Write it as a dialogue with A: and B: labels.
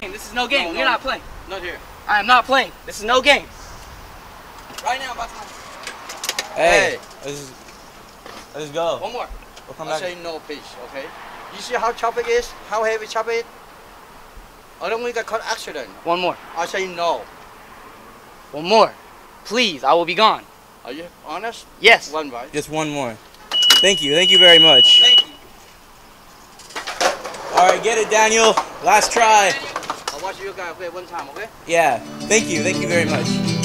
A: This is no game.
B: No,
A: We're
B: no.
A: not playing.
B: Not here.
A: I am not playing. This is no game.
B: Right now, Batman.
C: Hey, let's, let's go.
B: One more.
C: We'll come
B: I
C: back.
B: say no, please. Okay. You see how chop it is? How heavy chop it? I don't want to get caught accident.
A: One more.
B: I say no.
A: One more. Please, I will be gone.
B: Are you honest?
A: Yes.
B: One right.
C: Just one more. Thank you. Thank you very much.
B: Thank you.
C: All right, get it, Daniel. Last try.
B: Watch you guys play one time, okay?
C: Yeah. Thank you. Thank you very much.